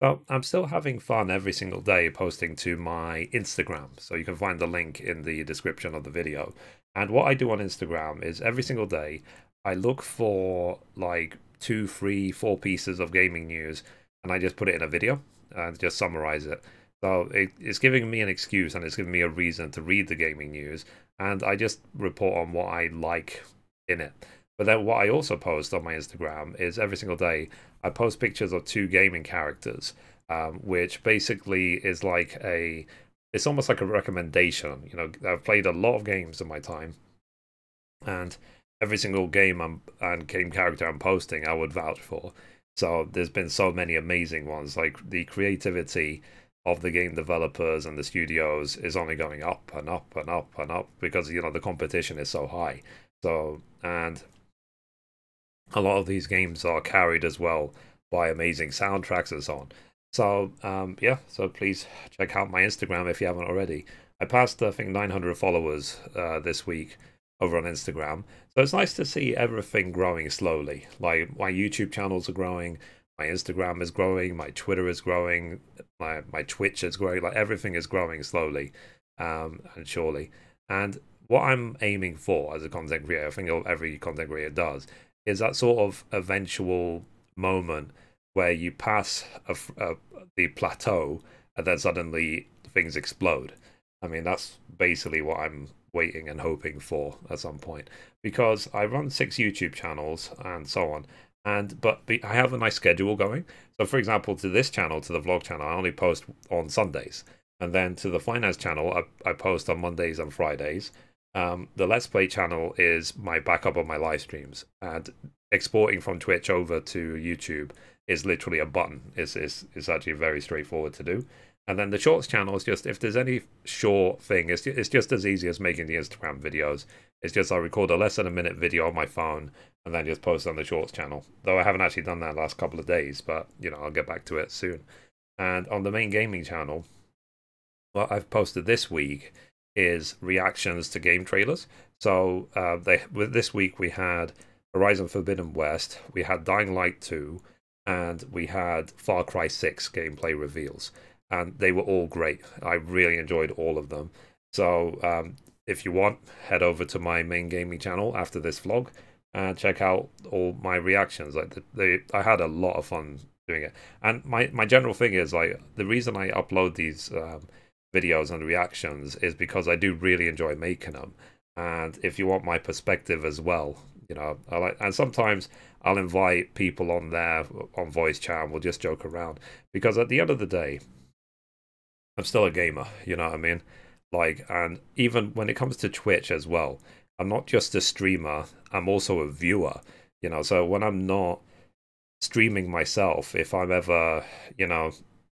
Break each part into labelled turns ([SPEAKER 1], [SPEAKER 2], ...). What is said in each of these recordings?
[SPEAKER 1] Well, I'm still having fun every single day posting to my Instagram. So you can find the link in the description of the video. And what I do on Instagram is every single day, I look for like two, three, four pieces of gaming news and I just put it in a video and just summarize it. So it, it's giving me an excuse and it's giving me a reason to read the gaming news. And I just report on what I like in it. But then what I also post on my Instagram is every single day I post pictures of two gaming characters, um, which basically is like a it's almost like a recommendation. You know, I've played a lot of games in my time, and every single game I'm, and game character I'm posting, I would vouch for. So there's been so many amazing ones. Like the creativity of the game developers and the studios is only going up and up and up and up because you know the competition is so high. So and a lot of these games are carried as well by amazing soundtracks and so on. So um, yeah, so please check out my Instagram if you haven't already. I passed I think 900 followers uh, this week over on Instagram, so it's nice to see everything growing slowly. Like my YouTube channels are growing, my Instagram is growing, my Twitter is growing, my my Twitch is growing. Like everything is growing slowly um, and surely. And what I'm aiming for as a content creator, I think every content creator does, is that sort of eventual moment where you pass a, a, the plateau and then suddenly things explode. I mean, that's basically what I'm waiting and hoping for at some point because I run six YouTube channels and so on. And but I have a nice schedule going. So, for example, to this channel, to the vlog channel, I only post on Sundays, and then to the finance channel, I, I post on Mondays and Fridays. Um, the Let's Play channel is my backup of my live streams, and exporting from Twitch over to YouTube is literally a button. It's, it's, it's actually very straightforward to do. And then the Shorts channel is just, if there's any short thing, it's, it's just as easy as making the Instagram videos. It's just I record a less than a minute video on my phone and then just post on the Shorts channel. Though I haven't actually done that last couple of days, but, you know, I'll get back to it soon. And on the main gaming channel, what I've posted this week is reactions to game trailers. So uh, they this week we had Horizon Forbidden West, we had Dying Light 2, and we had Far Cry 6 gameplay reveals. And they were all great. I really enjoyed all of them. So um, if you want, head over to my main gaming channel after this vlog and check out all my reactions. Like the, I had a lot of fun doing it. And my, my general thing is like the reason I upload these um, videos and reactions is because I do really enjoy making them. And if you want my perspective as well, you know, I like, and sometimes I'll invite people on there on voice chat and we'll just joke around because at the end of the day, I'm still a gamer, you know what I mean? Like, and even when it comes to Twitch as well, I'm not just a streamer, I'm also a viewer, you know, so when I'm not streaming myself, if I'm ever, you know,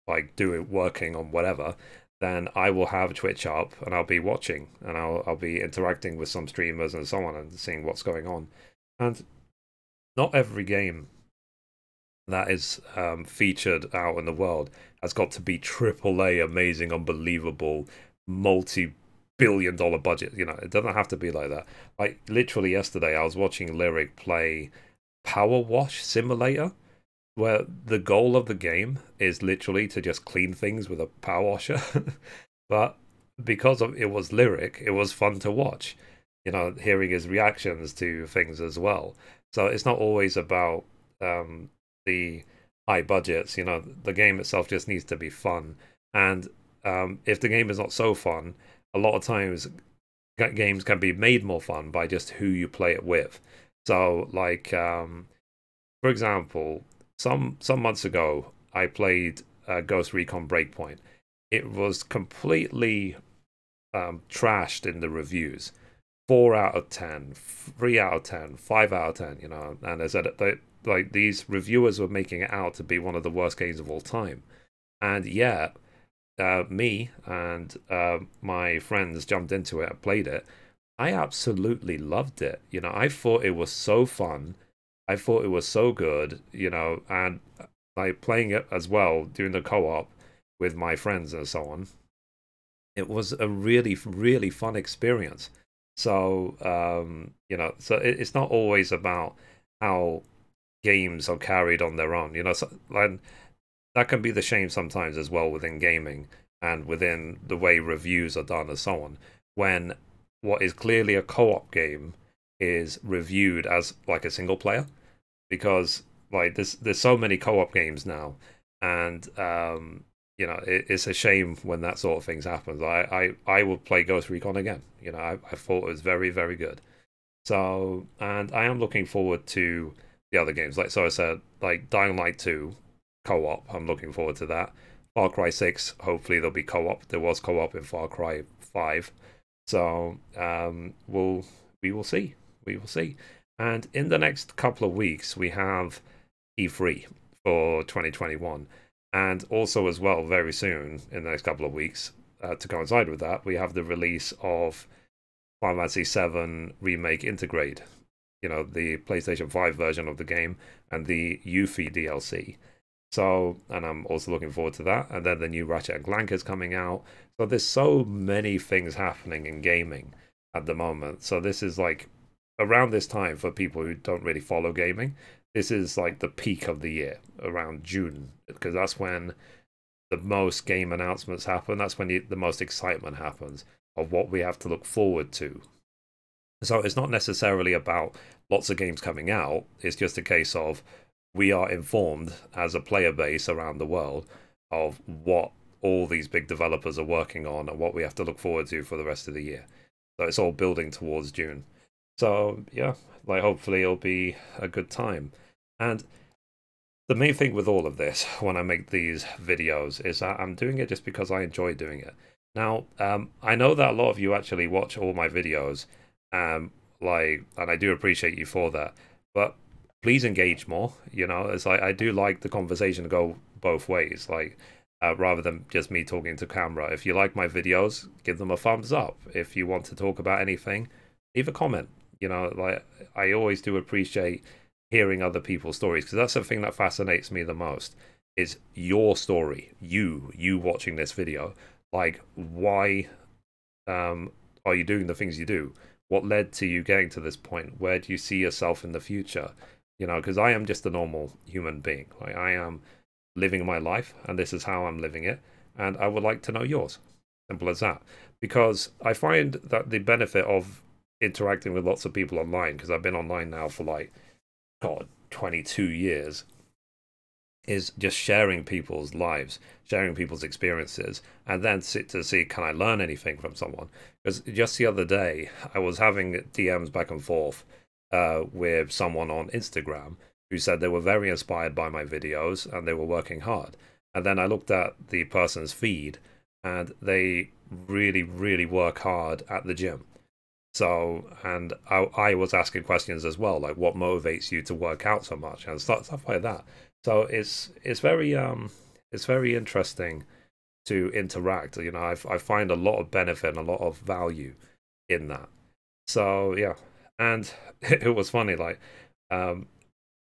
[SPEAKER 1] like doing working on whatever, then I will have Twitch up and I'll be watching and I'll I'll be interacting with some streamers and so on and seeing what's going on. And not every game that is um, featured out in the world has got to be triple A, amazing, unbelievable, multi billion dollar budget. You know, it doesn't have to be like that. Like literally yesterday, I was watching Lirik play Power Wash Simulator where the goal of the game is literally to just clean things with a power washer. but because of it was Lirik, it was fun to watch. You know, hearing his reactions to things as well. So it's not always about um, the high budgets. You know, the game itself just needs to be fun. And um, if the game is not so fun, a lot of times games can be made more fun by just who you play it with. So, like, um, for example, some some months ago, I played uh, Ghost Recon Breakpoint. It was completely um, trashed in the reviews. Four out of ten, three out of ten, five out of ten. You know, and I said they, like these reviewers were making it out to be one of the worst games of all time, and yet uh, me and uh, my friends jumped into it and played it. I absolutely loved it. You know, I thought it was so fun. I thought it was so good, you know, and like playing it as well, doing the co-op with my friends and so on. It was a really, really fun experience. So, um, you know, so it, it's not always about how games are carried on their own. You know, so, and that can be the shame sometimes as well within gaming and within the way reviews are done and so on. When what is clearly a co-op game is reviewed as like a single player, because like there's there's so many co-op games now, and um, you know it, it's a shame when that sort of things happens. I I I will play Ghost Recon again. You know I, I thought it was very very good. So and I am looking forward to the other games. Like so I said, like Dying Light two co-op. I'm looking forward to that. Far Cry 6, hopefully there'll be co-op. There was co-op in Far Cry 5. So um, we'll we will see. We will see. And in the next couple of weeks, we have E3 for 2021. And also, as well, very soon, in the next couple of weeks, uh, to coincide with that, we have the release of Final Fantasy VII Remake Intergrade. You know, the PlayStation 5 version of the game and the Yuffie DLC. So, and I'm also looking forward to that. And then the new Ratchet and Clank is coming out. So there's so many things happening in gaming at the moment. So this is like around this time for people who don't really follow gaming. This is like the peak of the year around June because that's when the most game announcements happen. That's when the, the most excitement happens of what we have to look forward to. So it's not necessarily about lots of games coming out. It's just a case of we are informed as a player base around the world of what all these big developers are working on and what we have to look forward to for the rest of the year. So it's all building towards June. So yeah, like hopefully it'll be a good time. And the main thing with all of this when I make these videos is that I'm doing it just because I enjoy doing it. Now, um, I know that a lot of you actually watch all my videos, um, like, and I do appreciate you for that. But please engage more. You know, it's like I do like the conversation to go both ways, like uh, rather than just me talking to camera. If you like my videos, give them a thumbs up. If you want to talk about anything, leave a comment. You know, like I always do appreciate hearing other people's stories because that's the thing that fascinates me the most is your story you you watching this video like why um are you doing the things you do what led to you getting to this point where do you see yourself in the future you know, because I am just a normal human being. Like I am living my life, and this is how I'm living it, and I would like to know yours. Simple as that. Because I find that the benefit of interacting with lots of people online, because I've been online now for like, God, 22 years, is just sharing people's lives, sharing people's experiences, and then sit to see can I learn anything from someone. Because just the other day, I was having DMs back and forth uh, with someone on Instagram who said they were very inspired by my videos and they were working hard. And then I looked at the person's feed and they really, really work hard at the gym. So, and I, I was asking questions as well, like what motivates you to work out so much and stuff, stuff like that. So it's it's very um it's very interesting to interact. You know, I I find a lot of benefit and a lot of value in that. So yeah, and it was funny, like, um,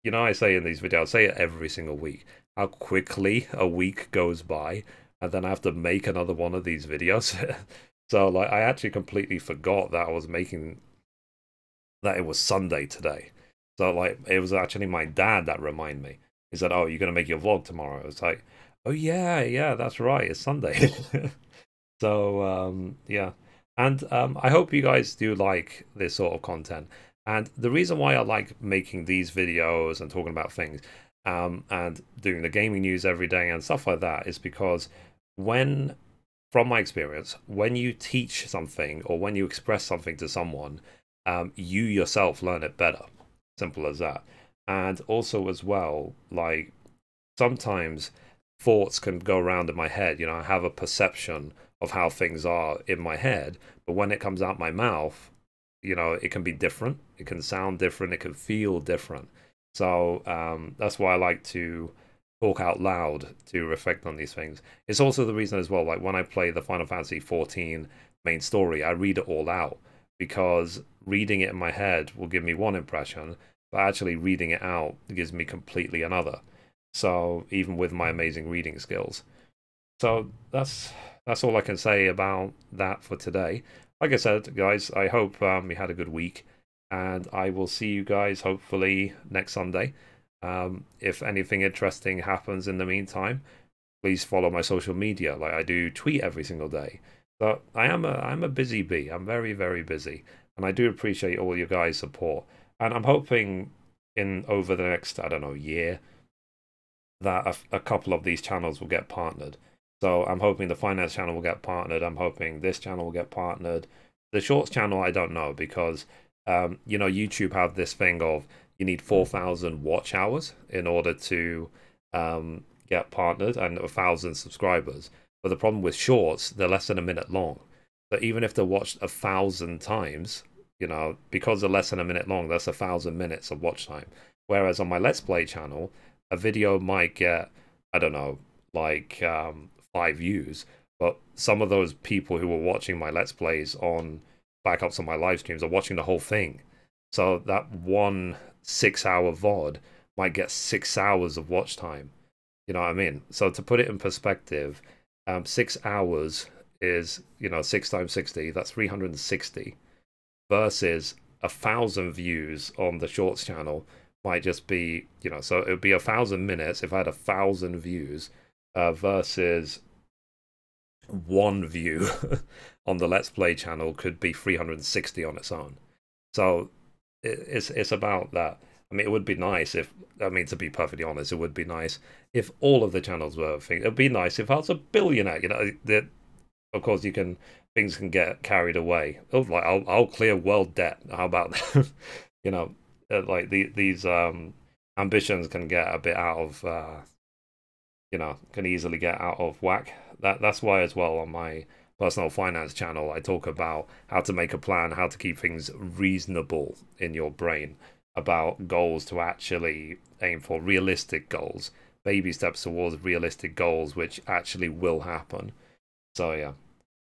[SPEAKER 1] you know, I say in these videos, I say it every single week, how quickly a week goes by, and then I have to make another one of these videos. so, like, I actually completely forgot that I was making, that it was Sunday today. So, like, it was actually my dad that reminded me. He said, Oh, you're going to make your vlog tomorrow. I was like, Oh, yeah, yeah, that's right. It's Sunday. so, um, yeah. And um, I hope you guys do like this sort of content. And the reason why I like making these videos and talking about things um, and doing the gaming news every day and stuff like that is because when, from my experience, when you teach something or when you express something to someone, um, you yourself learn it better. Simple as that. And also, as well, like sometimes thoughts can go around in my head. You know, I have a perception of how things are in my head. But when it comes out my mouth, you know, it can be different. It can sound different. It can feel different. So um, that's why I like to talk out loud to reflect on these things. It's also the reason as well, like when I play the Final Fantasy 14 main story, I read it all out because reading it in my head will give me one impression, but actually reading it out gives me completely another. So even with my amazing reading skills. So that's that's all I can say about that for today. Like I said, guys, I hope um, you had a good week, and I will see you guys hopefully next Sunday. Um, if anything interesting happens in the meantime, please follow my social media. Like I do tweet every single day. So I am a I'm a busy bee. I'm very very busy, and I do appreciate all your guys' support. And I'm hoping in over the next I don't know year that a, a couple of these channels will get partnered. So I'm hoping the finance channel will get partnered. I'm hoping this channel will get partnered. The shorts channel I don't know because um, you know YouTube have this thing of you need 4,000 watch hours in order to um, get partnered and a thousand subscribers. But the problem with shorts, they're less than a minute long. So even if they're watched a thousand times, you know, because they're less than a minute long, that's a thousand minutes of watch time. Whereas on my Let's Play channel, a video might get, I don't know, like um, five views, but some of those people who were watching my Let's Plays on backups on my live streams are watching the whole thing. So that one six hour VOD might get six hours of watch time. You know what I mean? So to put it in perspective, um, six hours is, you know, six times 60, that's 360 versus a thousand views on the shorts channel might just be, you know, so it would be a thousand minutes if I had a thousand views uh, versus one view on the Let's Play channel could be 360 on its own. So it's it's about that. I mean, it would be nice if, I mean, to be perfectly honest, it would be nice if all of the channels were. It would be nice if I was a billionaire. You know, that of course you can things can get carried away. Oh, like I'll I'll clear world debt. How about that? you know, uh, like the, these um ambitions can get a bit out of uh, you know can easily get out of whack. That that's why as well on my personal finance channel I talk about how to make a plan, how to keep things reasonable in your brain about goals to actually aim for realistic goals, baby steps towards realistic goals, which actually will happen. So, yeah.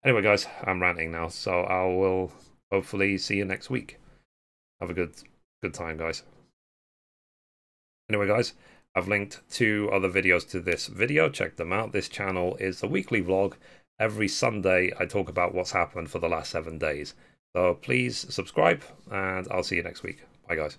[SPEAKER 1] Anyway, guys, I'm ranting now, so I will hopefully see you next week. Have a good good time, guys. Anyway, guys, I've linked two other videos to this video. Check them out. This channel is a weekly vlog. Every Sunday, I talk about what's happened for the last seven days. So please subscribe, and I'll see you next week. Bye, guys.